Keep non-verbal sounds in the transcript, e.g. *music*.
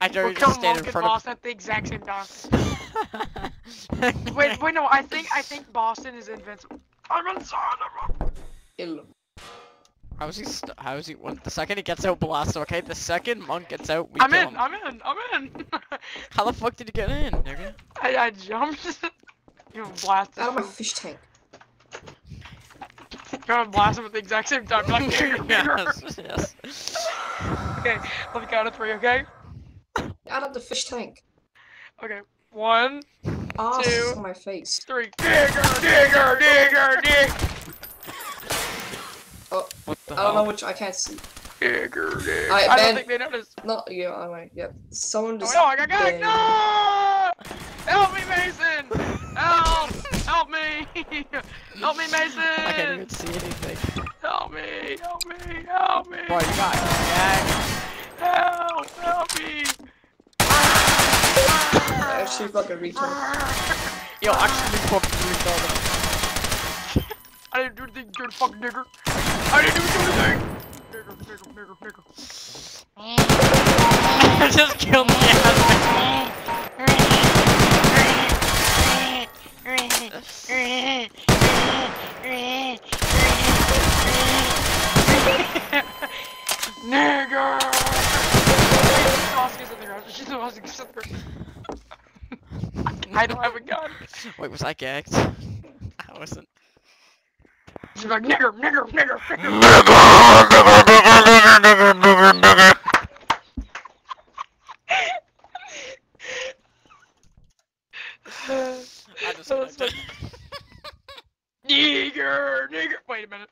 I We'll already kill just stand Monk in and front Boston at the exact same time. *laughs* Wait, wait, no, I think I think Boston is invincible. I'm inside of him. Kill him. How is he? St how is he? When the second he gets out, blast. him, Okay, the second monk gets out, we I'm kill in, him. I'm in, I'm in. *laughs* How the fuck did you get in, nigga? I, I jumped. *laughs* you blast Out of my fish tank. Gonna blast him at the exact same time. Like, yes, yes. okay, let me count to three, okay? Out of the fish tank. Okay, one, ah, Ass my face. three. Digger, digger, digger, digger, oh, What the I don't know which I can't see. digger, digger. Alright, I don't think they noticed. No, yeah, alright, yeah. Someone Oh just. no, I got gagged! No! Help me, Mason! Help! Help me! *laughs* Help me, Mason! I can't even see anything. Help me! Help me! Help me! Bro, you got gagged. Help! Help me! *laughs* Actually, fucking retard. Yo, actually, fucking retarded. I didn't do anything, you fucking nigger. I didn't do anything. *laughs* *laughs* Nigger, nigger, nigger, nigger. just killed me. Nigger! Oscar's in the ground. She's the Oscar's in the ground. I don't have a gun. *laughs* Wait, was I gagged? *laughs* I wasn't. She's like, nigger, nigger, nigger, nigger. *laughs* I just nigger, nigger. Wait a minute.